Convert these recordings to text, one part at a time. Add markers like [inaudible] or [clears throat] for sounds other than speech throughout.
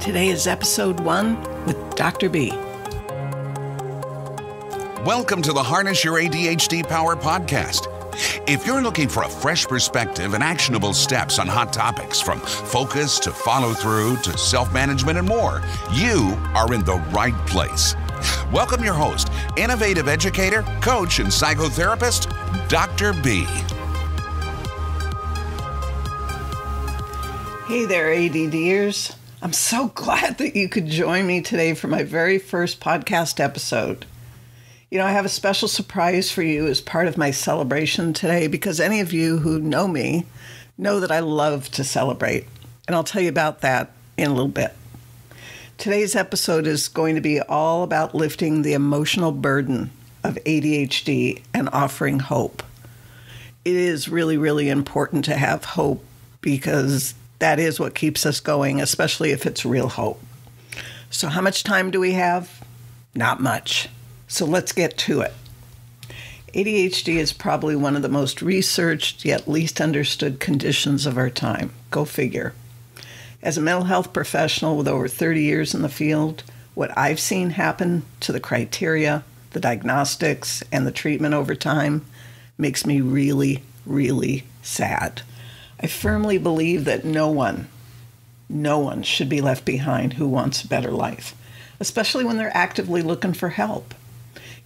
Today is episode one with Dr. B. Welcome to the Harness Your ADHD Power podcast. If you're looking for a fresh perspective and actionable steps on hot topics from focus to follow through to self management and more, you are in the right place. Welcome your host, innovative educator, coach, and psychotherapist, Dr. B. Hey there, ADDers. I'm so [laughs] glad that you could join me today for my very first podcast episode. You know, I have a special surprise for you as part of my celebration today because any of you who know me know that I love to celebrate. And I'll tell you about that in a little bit. Today's episode is going to be all about lifting the emotional burden of ADHD and offering hope. It is really, really important to have hope because that is what keeps us going, especially if it's real hope. So, how much time do we have? Not much. So let's get to it. ADHD is probably one of the most researched yet least understood conditions of our time. Go figure. As a mental health professional with over 30 years in the field, what I've seen happen to the criteria, the diagnostics, and the treatment over time makes me really, really sad. I firmly believe that no one, no one should be left behind who wants a better life, especially when they're actively looking for help.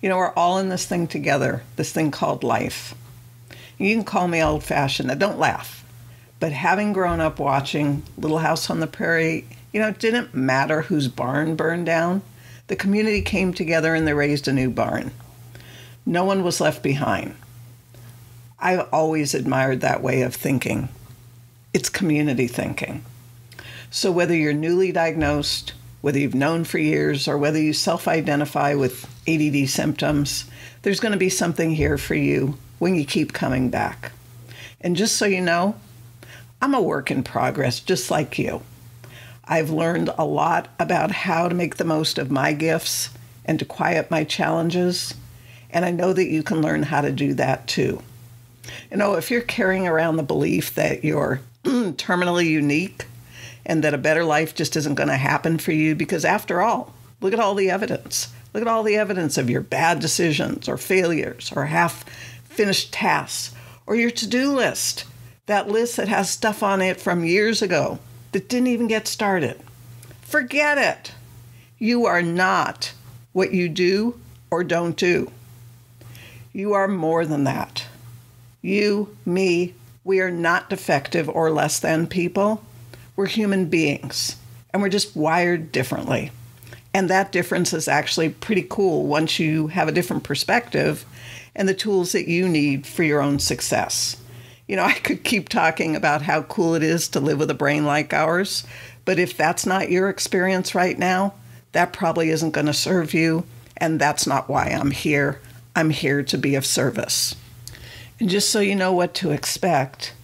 You know, we're all in this thing together, this thing called life. You can call me old fashioned, now don't laugh. But having grown up watching Little House on the Prairie, you know, it didn't matter whose barn burned down. The community came together and they raised a new barn. No one was left behind. I've always admired that way of thinking. It's community thinking. So whether you're newly diagnosed, whether you've known for years or whether you self identify with ADD symptoms, there's going to be something here for you when you keep coming back. And just so you know, I'm a work in progress, just like you. I've learned a lot about how to make the most of my gifts and to quiet my challenges, and I know that you can learn how to do that too. You know, if you're carrying around the belief that you're [clears throat] terminally unique, and that a better life just isn't going to happen for you because, after all, look at all the evidence. Look at all the evidence of your bad decisions or failures or half finished tasks or your to do list. That list that has stuff on it from years ago that didn't even get started. Forget it. You are not what you do or don't do. You are more than that. You, me, we are not defective or less than people we're human beings and we're just wired differently. And that difference is actually pretty cool once you have a different perspective and the tools that you need for your own success. You know, [laughs] I could keep talking about how cool it is to live with a brain like ours, but if that's not your experience right now, that probably isn't going to serve you, and that's not why I'm here. I'm here to be of service. And just so you know what to expect,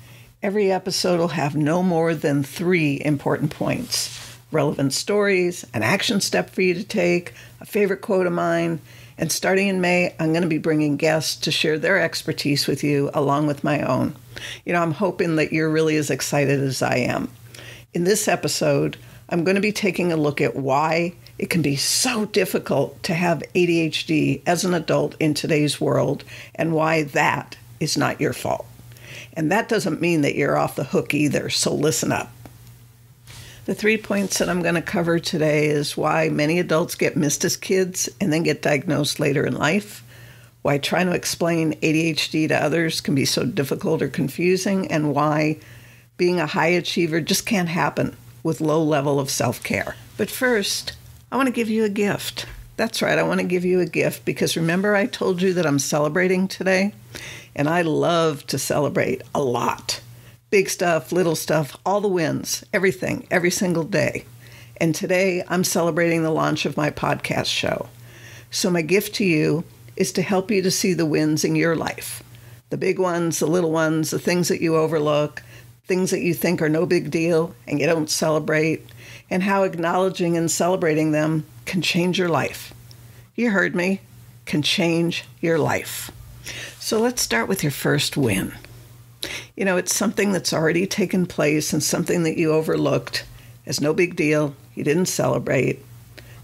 Every episode will have no more than three important points relevant stories, an action step for you to take, a favorite quote of mine. And starting in May, I'm going to be bringing guests to share their expertise with you along with my own. You know, I'm hoping that you're really as excited as I am. In this episode, I'm going to be taking a look at why it can be so difficult to have ADHD as an adult in today's world and why that is not your fault. And that doesn't mean that you're off the hook either, so listen up. The three points that I'm going to cover today is why many adults get missed as kids and then get diagnosed later in life, why trying to explain ADHD to others can be so difficult or confusing, and why being a high achiever just can't happen with low level of self-care. But first, I want to give you a gift. That's right, I want to give you a gift because remember I told you that I'm celebrating today? And I love to celebrate a lot big stuff, little stuff, all the wins, everything, every single day. And today I'm celebrating the launch of my podcast show. So, my gift to you is to help you to see the wins in your life the big ones, the little ones, the things that you overlook, things that you think are no big deal and you don't celebrate, and how acknowledging and celebrating them can change your life. You heard me, can change your life. So let's start with your first win. You know, it's something that's already taken place and something that you overlooked as no big deal, You didn't celebrate.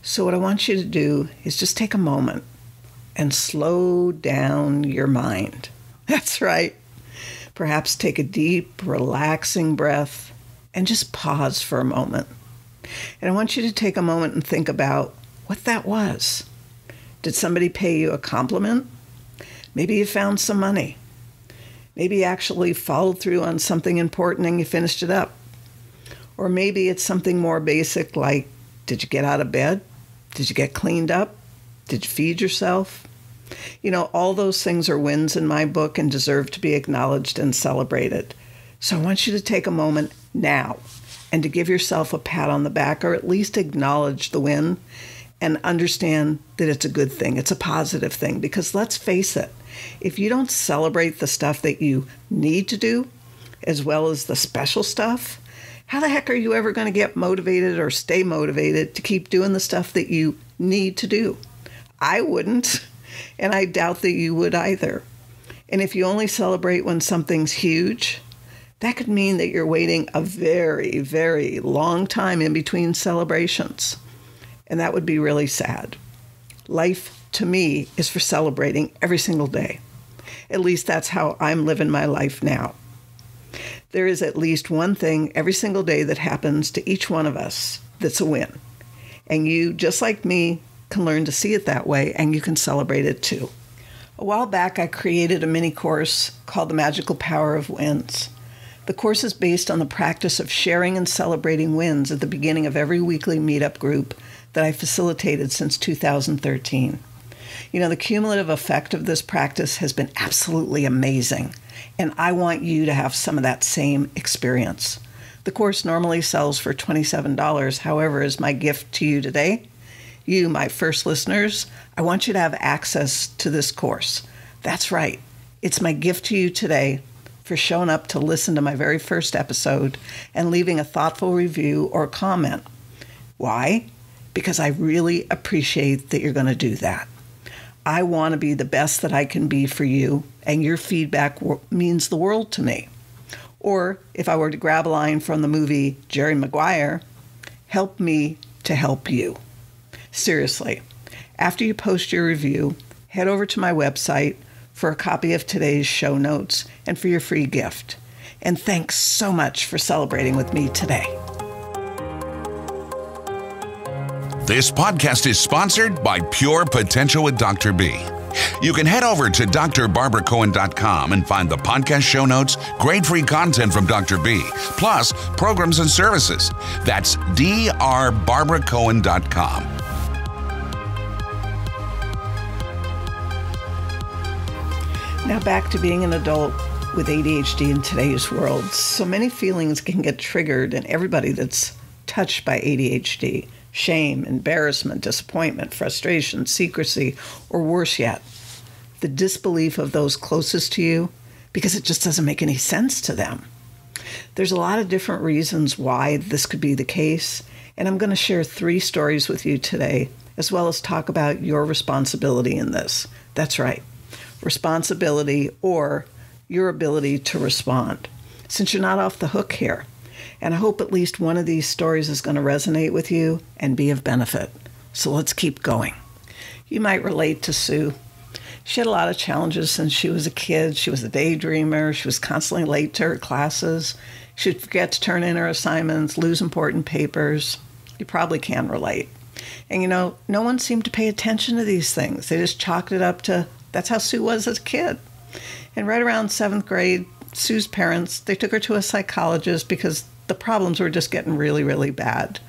So, what I want you to do is just take a moment and slow down your mind. [laughs] That's right. Perhaps take a deep, relaxing breath and just pause for a moment. And I want you to take a moment and think about what that was. Did somebody pay you a compliment? Maybe you found some money. Maybe you actually followed through on something important and you finished it up. Or maybe it's something more basic like did you get out of bed? Did you get cleaned up? Did you feed yourself? You know, all those things are wins in my book and deserve to be acknowledged and celebrated. So I want you to take a moment now and to give yourself a pat on the back or at least acknowledge the win and understand that it's a good thing. It's a positive thing because let's face it, if you don't celebrate the stuff that you need to do as well as the special stuff, how the heck are you ever going to get motivated or stay motivated to keep doing the stuff that you need to do? I wouldn't, and I doubt that you would either. And if you only celebrate when something's huge, that could mean that you're waiting a very, very long time in between celebrations. And that would be really sad. Life, to me, is for celebrating every single day. At least that's how I'm living my life now. There is at least one thing every single day that happens to each one of us that's a win. And you, just like me, can learn to see it that way and you can celebrate it too. A while back, I created a mini course called The Magical Power of Wins. The course is based on the practice of sharing and celebrating wins at the beginning of every weekly meetup group that I facilitated since 2013. You know, the cumulative effect of this practice has been absolutely amazing, and I want you to have some of that same experience. The course normally sells for $27. However, as my gift to you today, you, my first listeners, I want you to have access to this course. That's right. It's my gift to you today for showing up to listen to my very first episode and leaving a thoughtful review or comment. Why? Because I really appreciate that you're going to do that. I want to be the best that I can be for you, and your feedback means the world to me. Or if I were to grab a line from the movie Jerry Maguire, help me to help you. Seriously, after you post your review, head over to my website for a copy of today's show notes and for your free gift. And thanks so much for celebrating with me today. This podcast is sponsored by Pure Potential with Dr. B. You can head over to drbarbaracohen.com and find the podcast show notes, great free content from Dr. B, plus programs and services. That's drbarbaracohen.com. Now, back to being an adult with ADHD in today's world. So many feelings can get triggered in everybody that's touched by ADHD shame, embarrassment, disappointment, frustration, secrecy, or worse yet, the disbelief of those closest to you because it just doesn't make any sense to them. There's a lot of different reasons why this could be the case, and I'm going to share three stories with you today, as well as talk about your responsibility in this. That's right responsibility or your ability to respond, since you're not off the hook here. And I hope at least one of these stories is going to resonate with you and be of benefit. So let's keep going. You might relate to Sue. She had a lot of challenges since she was a kid. She was a daydreamer. She was constantly late to her classes. She'd forget to turn in her assignments, lose important papers. You probably can relate. And you know, no one seemed to pay attention to these things. They just chalked it up to that's how Sue was as a kid. And right around seventh grade, Sue's parents they took her to a psychologist because the problems were just getting really, really bad.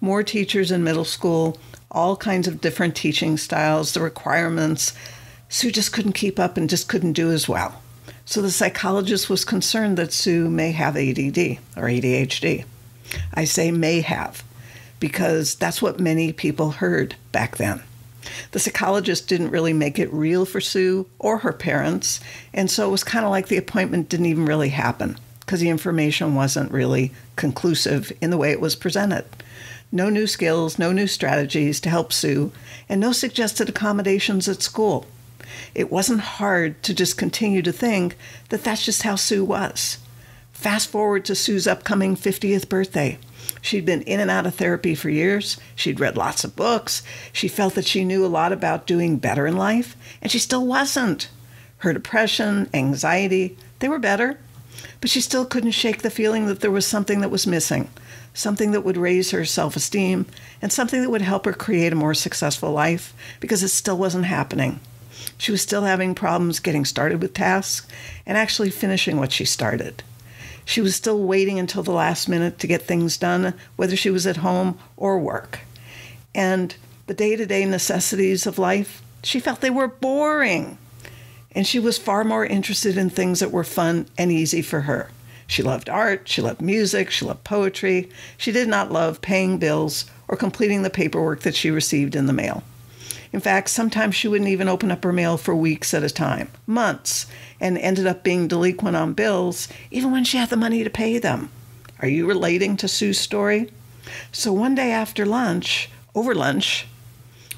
More teachers in middle school, all kinds of different teaching styles, the requirements. Sue just couldn't keep up and just couldn't do as well. So the psychologist was concerned that Sue may have ADD or ADHD. I say may have because that's what many people heard back then. The psychologist didn't really make it real for Sue or her parents, and so it was kind of like the appointment didn't even really happen because the information wasn't really conclusive in the way it was presented. No new skills, no new strategies to help Sue, and no suggested accommodations at school. It wasn't hard to just continue to think that that's just how Sue was. Fast forward to Sue's upcoming 50th birthday. She'd been in and out of therapy for years. She'd read lots of books. She felt that she knew a lot about doing better in life, and she still wasn't. Her depression, anxiety, they were better, but she still couldn't shake the feeling that there was something that was missing, something that would raise her self esteem, and something that would help her create a more successful life because it still wasn't happening. She was still having problems getting started with tasks and actually finishing what she started. She was still waiting until the last minute to get things done, whether she was at home or work. And the day to day necessities of life, she felt they were boring. And she was far more interested in things that were fun and easy for her. She loved art, she loved music, she loved poetry. She did not love paying bills or completing the paperwork that she received in the mail. In fact, sometimes she wouldn't even open up her mail for weeks at a time, months, and ended up being delinquent on bills even when she had the money to pay them. Are you relating to Sue's story? So one day after lunch, over lunch,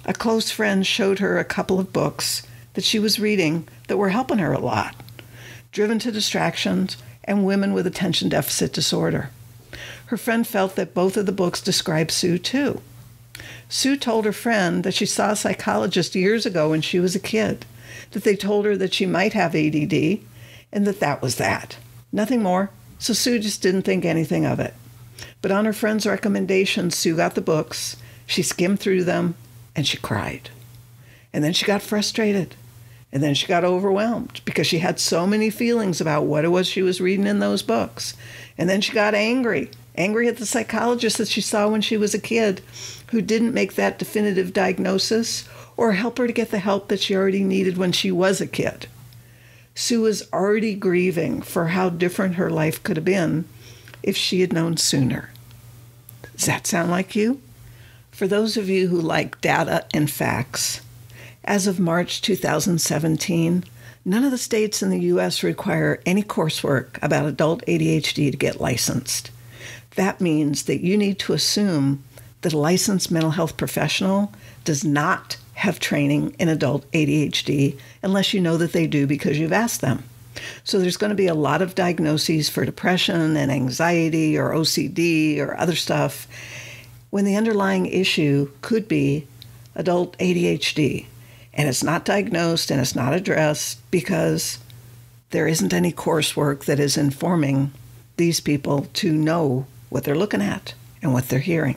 a close friend showed her a couple of books that she was reading that were helping her a lot Driven to Distractions and Women with Attention Deficit Disorder. Her friend felt that both of the books described Sue too. Sue told her friend that she saw a psychologist years ago when she was a kid, that they told her that she might have ADD, and that that was that. Nothing more, so Sue just didn't think anything of it. But on her friend's recommendation, Sue got the books, she skimmed through them, and she cried. And then she got frustrated. And then she got overwhelmed because she had so many feelings about what it was she was reading in those books. And then she got angry angry at the psychologist that she saw when she was a kid who didn't make that definitive diagnosis or help her to get the help that she already needed when she was a kid. Sue was already grieving for how different her life could have been if she had known sooner. Does that sound like you? For those of you who like data and facts, as of March 2017, none of the states in the U.S. require any coursework about adult ADHD to get licensed. That means that you need to assume that a licensed mental health professional does not have training in adult ADHD unless you know that they do because you've asked them. So there's going to be a lot of diagnoses for depression and anxiety or OCD or other stuff when the underlying issue could be adult ADHD. And it's not diagnosed and it's not addressed because there isn't any coursework that is informing these people to know what they're looking at and what they're hearing.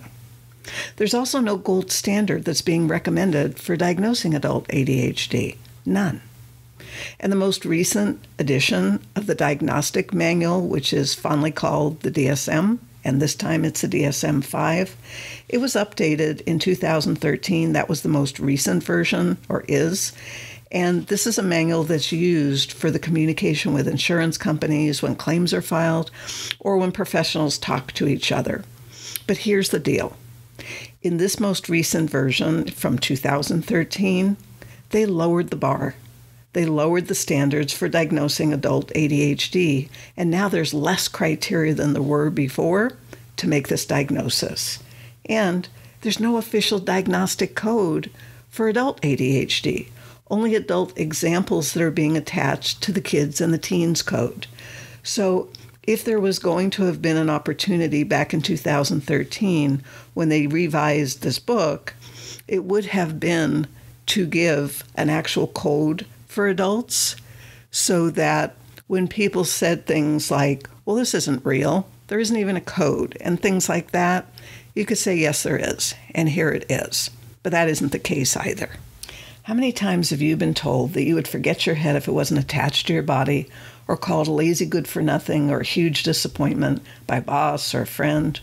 There's also no gold standard that's being recommended for diagnosing adult ADHD. None. And the most recent edition of the diagnostic manual, which is fondly called the DSM, and this time it's the DSM 5, it was updated in 2013. That was the most recent version, or is. And this is a manual that's used for the communication with insurance companies when claims are filed or when professionals talk to each other. But here's the deal in this most recent version from 2013, they lowered the bar. They lowered the standards for diagnosing adult ADHD, and now there's less criteria than there were before to make this diagnosis. And there's no official diagnostic code for adult ADHD, only adult examples that are being attached to the kids and the teens code. So if there was going to have been an opportunity back in 2013 when they revised this book, it would have been to give an actual code for adults so that when people said things like, well, this isn't real, there isn't even a code, and things like that, you could say, yes, there is, and here it is. But that isn't the case either. How many times have you been told that you would forget your head if it wasn't attached to your body, or called a lazy good for nothing or a huge disappointment by a boss or a friend,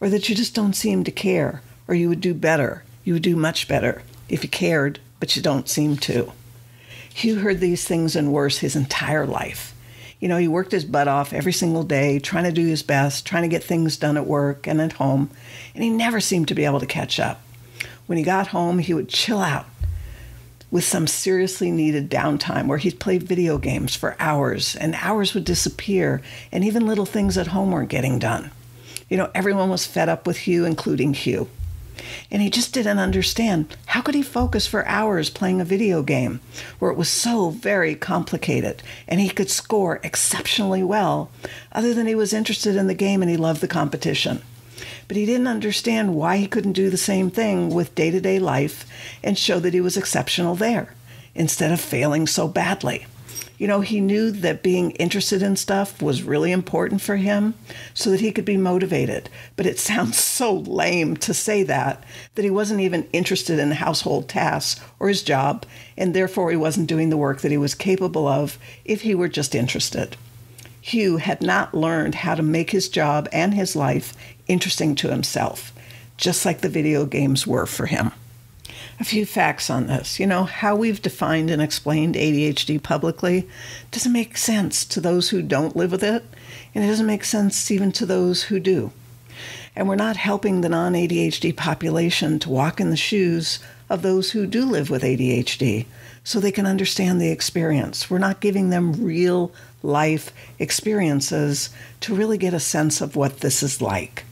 or that you just don't seem to care, or you would do better, you would do much better if you cared, but you don't seem to? Hugh heard these things and worse his entire life. You know, he worked his butt off every single day, trying to do his best, trying to get things done at work and at home, and he never seemed to be able to catch up. When he got home, he would chill out with some seriously needed downtime where he'd play video games for hours and hours would disappear and even little things at home weren't getting done. You know, everyone was fed up with Hugh, including Hugh. And he just didn't understand how could he focus for hours playing a video game where it was so very complicated and he could score exceptionally well other than he was interested in the game and he loved the competition. but he didn't understand why he couldn't do the same thing with day to day life and show that he was exceptional there instead of failing so badly. You know, he knew that being interested in stuff was really important for him so that he could be motivated. But it [laughs] sounds so lame to say that, that he wasn't even interested in household tasks or his job, and therefore he wasn't doing the work that he was capable of if he were just interested. Hugh had not learned how to make his job and his life interesting to himself, just like the video games were for him a few facts on this. You know, how we've defined and explained ADHD publicly doesn't make sense to those who don't live with it, and it doesn't make sense even to those who do. And we're not helping the non ADHD population to walk in the shoes of those who do live with ADHD so they can understand the experience. We're not giving them real life experiences to really get a sense of what this is like.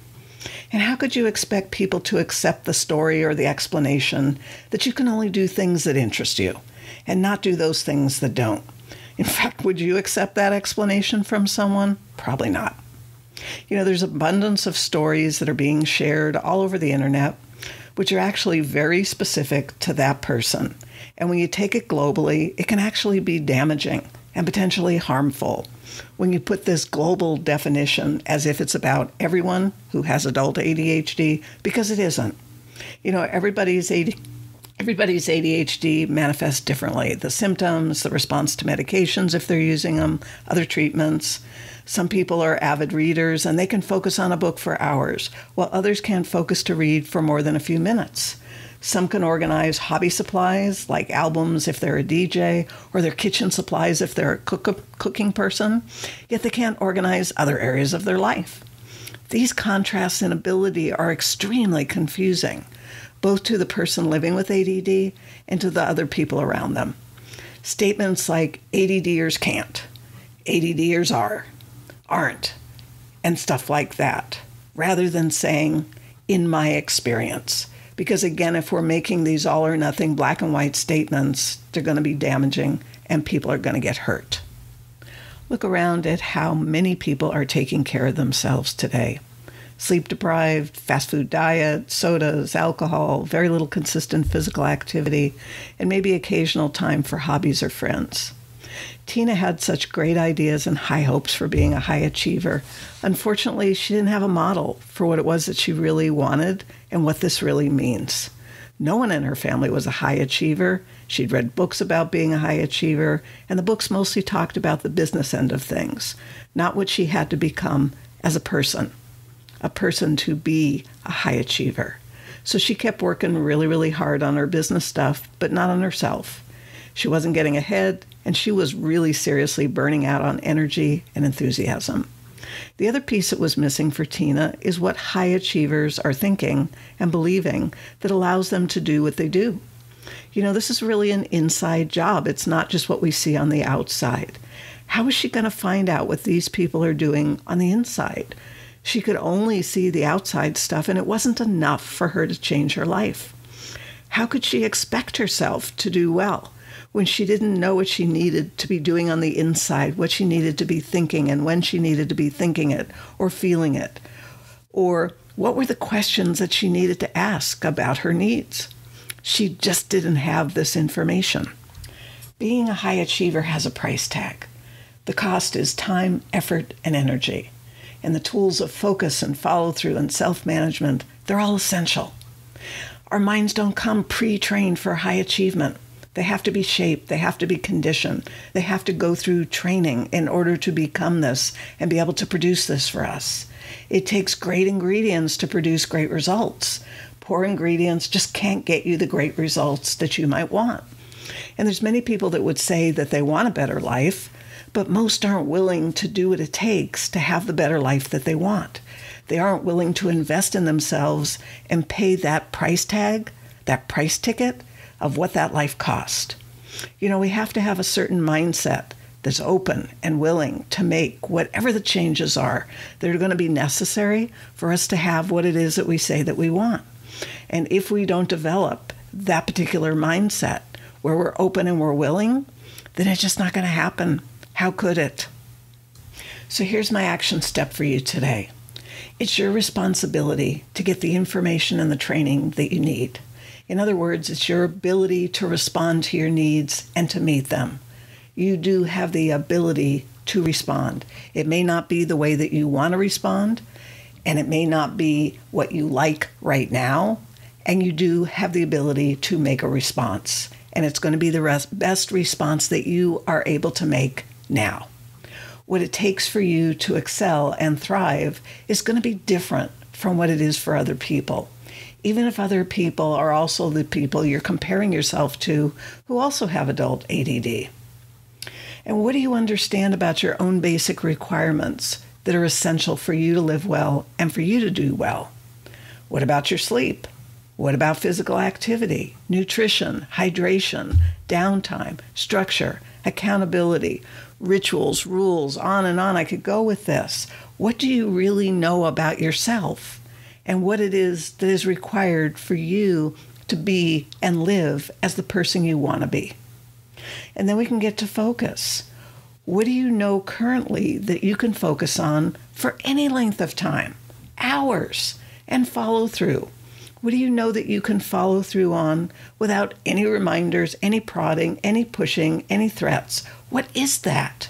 And how could you expect people to accept the story or the explanation that you can only do things that interest you and not do those things that don't? In [laughs] fact, would you accept that explanation from someone? Probably not. You know, there's abundance of stories that are being shared all over the internet, which are actually very specific to that person. And when you take it globally, it can actually be damaging and potentially harmful when you put this global definition as if it's about everyone who has adult ADHD, because it isn't. You know, everybody's ADHD. Everybody's ADHD manifests differently. The symptoms, the response to medications, if they're using them, other treatments. Some people are avid readers and they can focus on a book for hours, while others can't focus to read for more than a few minutes. Some can organize hobby supplies like albums if they're a DJ, or their kitchen supplies if they're a cook- cooking person, yet they can't organize other areas of their life. These contrasts in ability are extremely confusing, both to the person living with ADD and to the other people around them. Statements like ADDers can't, ADDers are, aren't, and stuff like that, rather than saying, in my experience because again, if we're making these all or nothing black and white statements, they're going to be damaging and people are going to get hurt. Look around at how many people are taking care of themselves today. Sleep deprived, fast food diet, sodas, alcohol, very little consistent physical activity, and maybe occasional time for hobbies or friends. Tina had such great ideas and high hopes for being a high achiever. Unfortunately, she didn't have a model for what it was that she really wanted and what this really means. No one in her family was a high achiever. She'd read books about being a high achiever, and the books mostly talked about the business end of things, not what she had to become as a person, a person to be a high achiever. So she kept working really, really hard on her business stuff, but not on herself. She wasn't getting ahead, and she was really seriously burning out on energy and enthusiasm. The other piece that was missing for Tina is what high achievers are thinking and believing that allows them to do what they do. You know, this is really an inside job. It's not just what we see on the outside. How is she going to find out what these people are doing on the inside? She could only see the outside stuff, and it wasn't enough for her to change her life. How could she expect herself to do well? When she didn't know what she needed to be doing on the inside, what she needed to be thinking, and when she needed to be thinking it or feeling it? Or what were the questions that she needed to ask about her needs? She just didn't have this information. Being a high achiever has a price tag. The cost is time, effort, and energy. And the tools of focus and follow through and self management, they're all essential. Our minds don't come pre trained for high achievement. They have to be shaped, they have to be conditioned, they have to go through training in order to become this and be able to produce this for us. It takes great ingredients to produce great results. Poor ingredients just can't get you the great results that you might want. And there's many people that would say that they want a better life, but most aren't willing to do what it takes to have the better life that they want. They aren't willing to invest in themselves and pay that price tag, that price ticket of what that life cost. You know, we have to have a certain mindset that's open and willing to make whatever the changes are that are going to be necessary for us to have what it is that we say that we want. And if we don't develop that particular mindset where we're open and we're willing, then it's just not going to happen. How could it? So here's my action step for you today. It's your responsibility to get the information and the training that you need. In other words, it's your ability to respond to your needs and to meet them. You do have the ability to respond. It may not be the way that you want to respond, and it may not be what you like right now, and you do have the ability to make a response. And it's going to be the best response that you are able to make now what it takes for you to excel and thrive is going to be different from what it is for other people. Even if other people are also the people you're comparing yourself to who also have adult ADD. And what do you understand about your own basic requirements that are essential for you to live well and for you to do well? What about your sleep? What about physical activity, nutrition, hydration, downtime, structure, accountability, rituals, rules, on and on. I could go with this. What do you really know about yourself and what it is that is required for you to be and live as the person you want to be? And then we can get to focus. What do you know currently that you can focus on for any length of time, hours, and follow through? What do you know that you can follow through on without any reminders, any prodding, any pushing, any threats? What is that?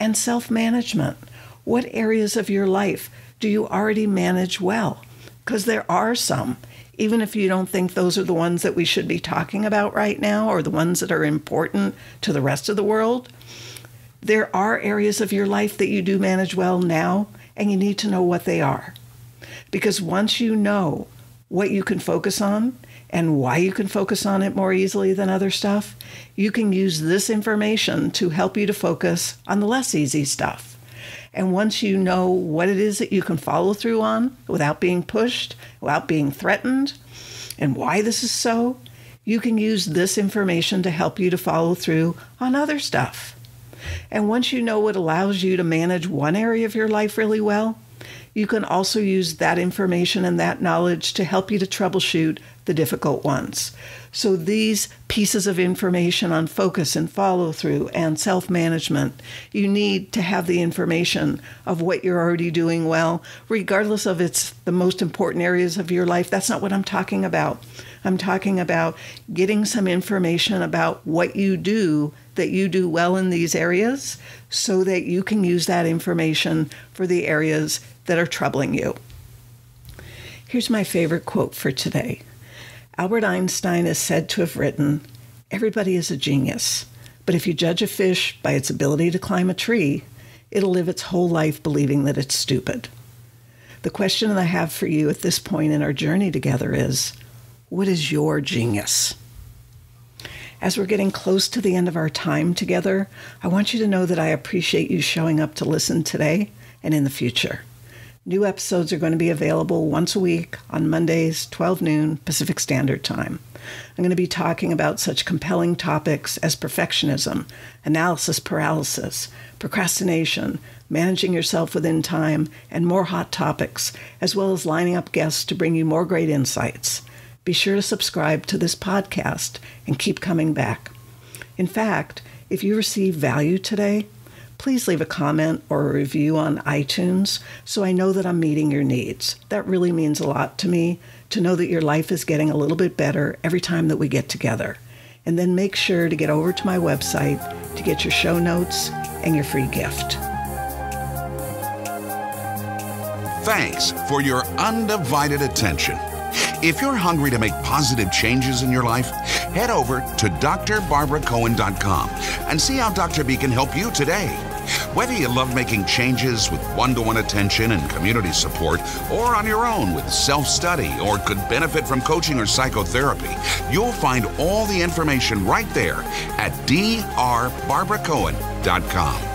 And self management. What areas of your life do you already manage well? Because there are some, even if you don't think those are the ones that we should be talking about right now or the ones that are important to the rest of the world. There are areas of your life that you do manage well now, and you need to know what they are. Because once you know what you can focus on and why you can focus on it more easily than other stuff, you can use this information to help you to focus on the less easy stuff. And once you know what it is that you can follow through on without being pushed, without being threatened, and why this is so, you can use this information to help you to follow through on other stuff. And once you know what allows you to manage one area of your life really well, you can also use that information and that knowledge to help you to troubleshoot the difficult ones. So, these pieces of information on focus and follow through and self management, you need to have the information of what you're already doing well, regardless of it's the most important areas of your life. That's not what I'm talking about. I'm talking about getting some information about what you do that you do well in these areas so that you can use that information for the areas that are troubling you. Here's my favorite quote for today Albert Einstein is said to have written Everybody is a genius, but if you judge a fish by its ability to climb a tree, it'll live its whole life believing that it's stupid. The question that I have for you at this point in our journey together is what is your genius? As we're getting close to the end of our time together, I want you to know that I appreciate you showing up to listen today and in the future. New episodes are going to be available once a week on Mondays, 12 noon Pacific Standard Time. I'm going to be talking about such compelling topics as perfectionism, analysis paralysis, procrastination, managing yourself within time, and more hot topics, as well as lining up guests to bring you more great insights. Be sure to subscribe to this podcast and keep coming back. In fact, if you receive value today, please leave a comment or a review on iTunes so I know that I'm meeting your needs. That really means a lot to me to know that your life is getting a little bit better every time that we get together. And then make sure to get over to my website to get your show notes and your free gift. Thanks for your undivided attention. If you're hungry to make positive changes in your life, head over to drbarbaracohen.com and see how Dr. B can help you today. Whether you love making changes with one to one attention and community support, or on your own with self study, or could benefit from coaching or psychotherapy, you'll find all the information right there at drbarbaracohen.com.